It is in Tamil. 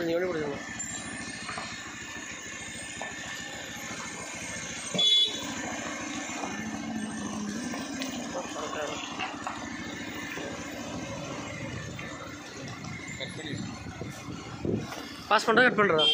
நீங்கள் வெளியே கொடுத்துருங்க பாஸ் பண்ணுறா கட் பண்ணுறா